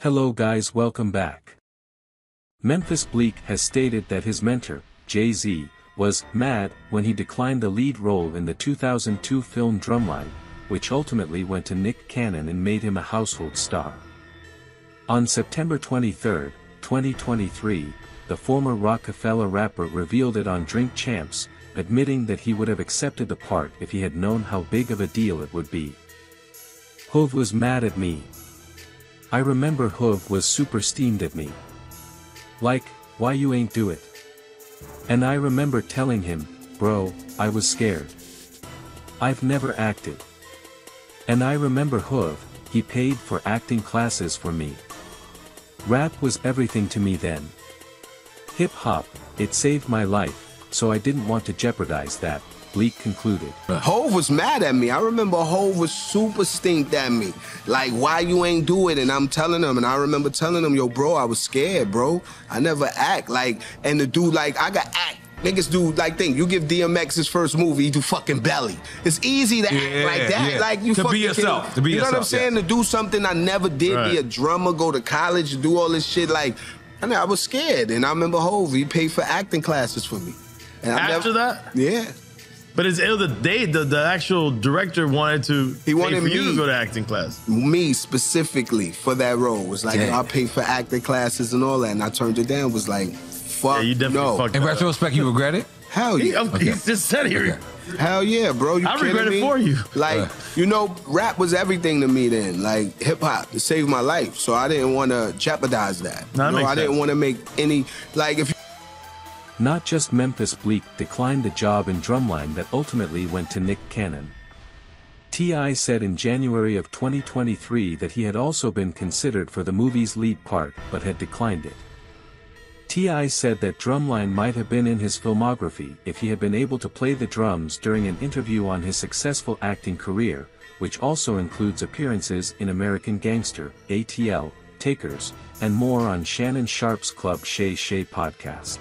Hello guys welcome back. Memphis Bleek has stated that his mentor, Jay-Z, was mad when he declined the lead role in the 2002 film Drumline, which ultimately went to Nick Cannon and made him a household star. On September 23, 2023, the former Roc-A-Fella rapper revealed it on Drink Champs, admitting that he would have accepted the part if he had known how big of a deal it would be. Hov was mad at me. I remember Hov was super steamed at me. Like, why you ain't do it? And I remember telling him, bro, I was scared. I've never acted. And I remember Hov, he paid for acting classes for me. Rap was everything to me then. Hip hop, it saved my life, so I didn't want to jeopardize that, Bleek concluded. Hov was mad at me. I remember Hov was super stinked at me. Like, why you ain't do it? And I'm telling him, and I remember telling him, yo, bro, I was scared, bro. I never act. Like, and the dude, like, I got act. Niggas do like thing. you give DMX his first movie, he do fucking belly. It's easy to act like that. yeah. Like you To be yourself, kidding- to be You know what I'm saying? yeah. To do something I never did, be a drummer, go to college, do all this shit. Like, I mean, I was scared, and I remember Hov. he paid for acting classes for me. And I After never- that? yeah. But it's ill that they, the, day, the actual director wanted to He pay wanted for you me. to go to acting class. me specifically for that role was like Damn. I paid for acting classes and all that, and I turned it down. Was like, fuck Yeah, you definitely no, fucked In up. retrospect, you regret it? hell He, yeah, he just said here. hell yeah, bro. You I kidding regret it for you. Like, Uh. you know, rap was everything to me then. Like hip hop, it saved my life, so I didn't want to jeopardize that. No, that You know, makes I didn't want to make any like if Not just Memphis Bleek declined the job in Drumline that ultimately went to Nick Cannon. T.I. said in January of 2023 that he had also been considered for the movie's lead part but had declined it. T.I. said that Drumline might have been in his filmography if he had been able to play the drums during an interview on his successful acting career, which also includes appearances in American Gangster, ATL, Takers, and more on Shannon Sharpe's Club Shay Shay podcast.